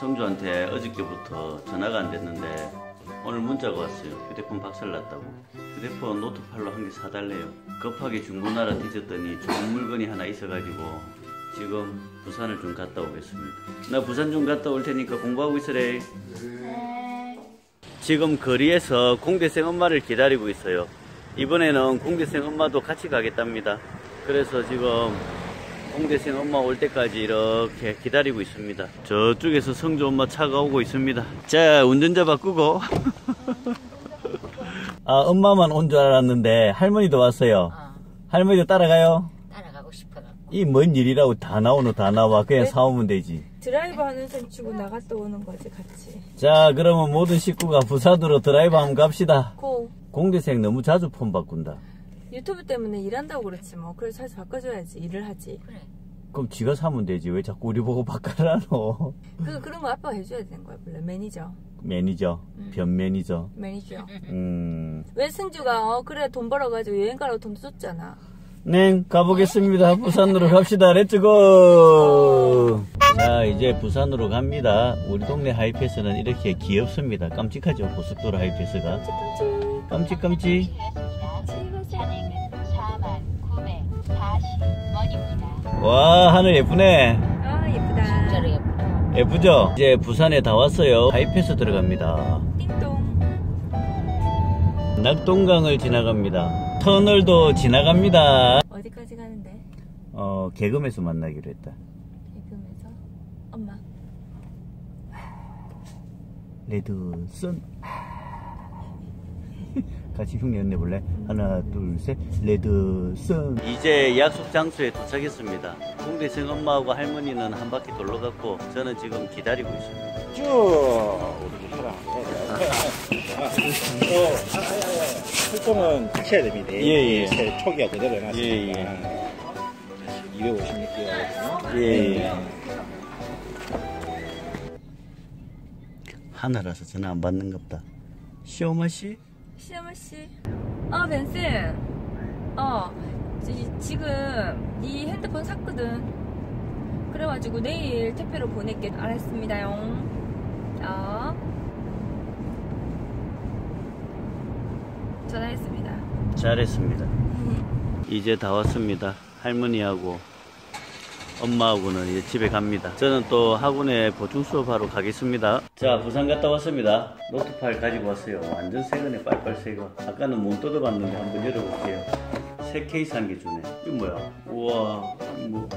성주한테 어저께부터 전화가 안 됐는데 오늘 문자가 왔어요. 휴대폰 박살났다고. 휴대폰 노트 8로 한 개 사달래요. 급하게 중고나라 뒤졌더니 좋은 물건이 하나 있어가지고 지금 부산을 좀 갔다 오겠습니다. 나 부산 좀 갔다 올 테니까 공부하고 있으래. 지금 거리에서 공대생 엄마를 기다리고 있어요. 이번에는 공대생 엄마도 같이 가겠답니다. 그래서 지금 공대생 엄마 올 때까지 이렇게 기다리고 있습니다. 저쪽에서 성주 엄마 차가 오고 있습니다. 자, 운전자 바꾸고. 아, 엄마만 온 줄 알았는데 할머니도 왔어요. 어, 할머니도 따라가요? 따라가고 싶어갖고. 이 뭔 일이라고 다 나오노 다 나와. 그냥 네? 사오면 되지. 드라이브 하는 셈 치고 나갔다 오는 거지 같이 자, 그러면 모든 식구가 부산으로 드라이브 한번 갑시다. 고 공대생 너무 자주 폰 바꾼다. 유튜브 때문에 일한다고 그렇지 뭐 그래서 자주 바꿔줘야지 일을 하지 그래. 그럼 지가 사면 되지. 왜 자꾸 우리 보고 바꿔라노? 그 그런 거 아빠가 해줘야 되는 거야 원래 매니저 매니저, 변 매니저. 매니저 음. 왜 승주가 어 그래 돈 벌어가지고 여행 가라고 돈 줬잖아 네, 가보겠습니다. 부산으로 갑시다. Let's go! 자, 이제 부산으로 갑니다. 우리 동네 하이패스는 이렇게 귀엽습니다. 깜찍하죠, 고속도로 하이패스가. 깜찍, 깜찍. 잔액은 와, 하늘 예쁘네. 아 예쁘다 진짜로 예쁘다. 예쁘죠? 이제 부산에 다 왔어요. 하이패스 들어갑니다. 띵동 낙동강을 지나갑니다. 터널도 지나갑니다. 어디까지 가는데 어, 개금에서 만나기로 했다. 개금에서 엄마 레드썬. 같이 흉내 내볼래? 하나, 둘, 셋. 레드 썬. 이제 약속 장소에 도착했습니다. 공대생 엄마하고 할머니는 한 바퀴 돌러 갔고, 저는 지금 기다리고 있습니다. 쭉 우리 사람 활동은 하셔야 됩니다. 예, 예. 새 초기화 그대로 해놨으니까. 예, 예. 256개거든요. 예, 예. 하나라서 전화 안 받는갑다. 시어마 씨? 시어머 씨. 어, 벤슨. 어, 지, 지금 네 핸드폰 샀거든. 그래가지고 내일 택배로 보낼게. 알았습니다요. 어. 전화했습니다. 잘했습니다. 이제 다 왔습니다. 할머니하고 엄마하고는 집에 갑니다. 저는 또 학원에 보충 수업하러 가겠습니다. 자, 부산 갔다 왔습니다. 노트팔 가지고 왔어요. 완전 새거네, 빨빨 새거. 아까는 못 뜯어봤는데 한번 열어볼게요. 새 케이스 한 개 주네. 이거 뭐야? 우와, 뭐.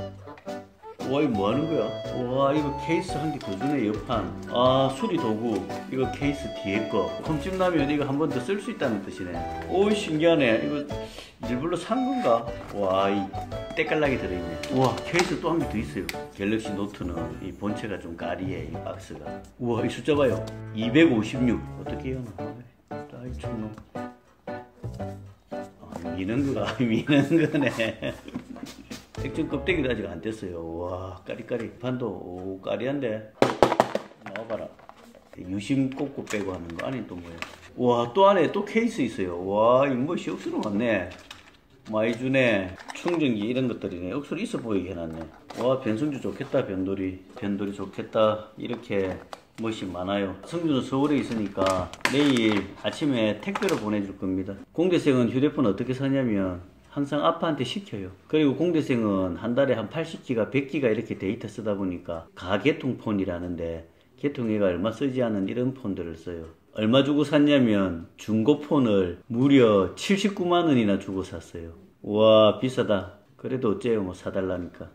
와 이거 뭐 하는 거야? 와 이거 케이스 한 개 더 주네 옆판. 아 수리 도구. 이거 케이스 뒤에 거. 흠집 나면 이거 한 번 더 쓸 수 있다는 뜻이네. 오 신기하네. 이거 일부러 산 건가? 와이 때깔나게 들어있네. 우와 케이스 또 한 개 더 있어요. 갤럭시 노트는 이 본체가 좀 까리해 이 박스가. 우와 이 숫자 봐요. 256 어떻게 해요? 아이 참놈 아, 미는 거가 미는 거네 액정 껍데기도 아직 안 뗐어요. 와, 까리까리. 판도, 오, 까리한데. 나와봐라. 유심 꽂고 빼고 하는 거. 안에 또 뭐야. 와, 또 안에 또 케이스 있어요. 와, 이거 뭐 시옥수로 많네. 주네. 충전기 이런 것들이네. 억수로 있어 보이게 해놨네. 와, 변성주 좋겠다, 변돌이. 변돌이 좋겠다. 이렇게 멋이 많아요. 성주는 서울에 있으니까 내일 아침에 택배로 보내줄 겁니다. 공대생은 휴대폰 어떻게 사냐면 항상 아빠한테 시켜요. 그리고 공대생은 한 달에 한 80기가, 100기가 이렇게 데이터 쓰다 보니까 가계통 폰이라는데 개통해가 얼마 쓰지 않은 이런 폰들을 써요. 얼마 주고 샀냐면 중고 폰을 무려 79만 원이나 주고 샀어요. 와 비싸다. 그래도 어째요 뭐 사달라니까.